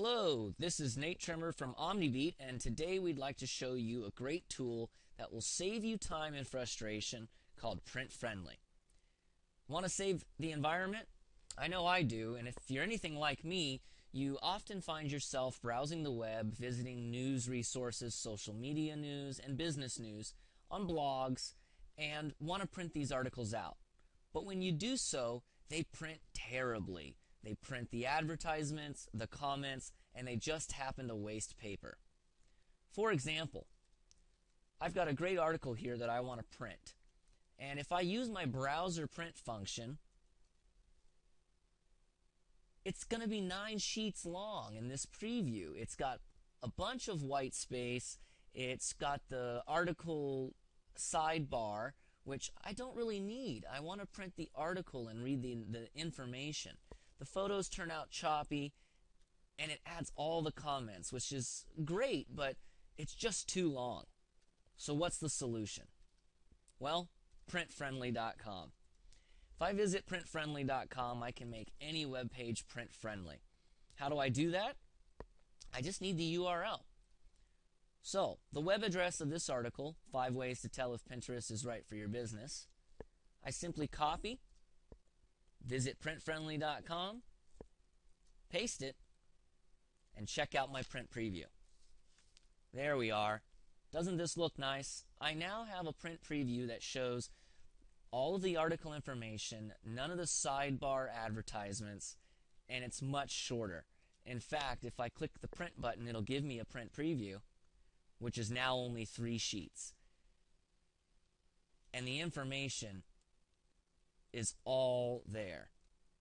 Hello, this is Nate Trimmer from OmniBeat, and today we'd like to show you a great tool that will save you time and frustration called Print Friendly. Want to save the environment? I know I do, and if you're anything like me, you often find yourself browsing the web, visiting news resources, social media news, and business news on blogs, and want to print these articles out. But when you do so, they print terribly. They print the advertisements, the comments, and they just happen to waste paper. For example, I've got a great article here that I want to print. And if I use my browser print function, it's going to be nine sheets long in this preview. It's got a bunch of white space. It's got the article sidebar, which I don't really need. I want to print the article and read the, the information. The photos turn out choppy, and it adds all the comments, which is great, but it's just too long. So what's the solution? Well, printfriendly.com. If I visit printfriendly.com, I can make any web page print friendly. How do I do that? I just need the URL. So, the web address of this article, Five Ways to Tell if Pinterest is Right for Your Business, I simply copy, visit printfriendly.com, paste it, and check out my print preview. There we are. Doesn't this look nice? I now have a print preview that shows all of the article information, none of the sidebar advertisements, and it's much shorter. In fact, if I click the print button, it'll give me a print preview, which is now only three sheets. And the information is all there.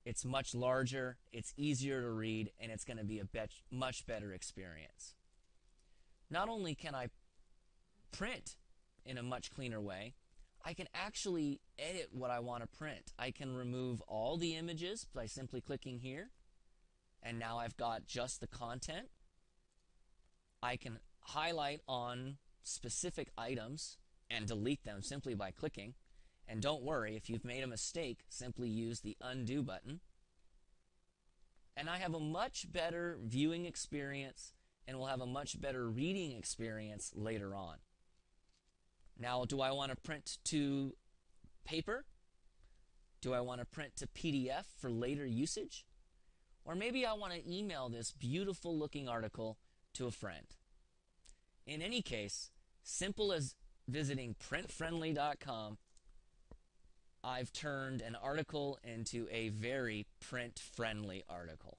It's much larger, it's easier to read, and it's going to be a bet- much better experience. Not only can I print in a much cleaner way, I can actually edit what I want to print. I can remove all the images by simply clicking here, and now I've got just the content. I can highlight on specific items and delete them simply by clicking. And don't worry, if you've made a mistake, simply use the undo button. And I have a much better viewing experience and will have a much better reading experience later on. Now, do I want to print to paper? Do I want to print to PDF for later usage? Or maybe I want to email this beautiful looking article to a friend. In any case, simple as visiting printfriendly.com I've turned an article into a very print friendly article.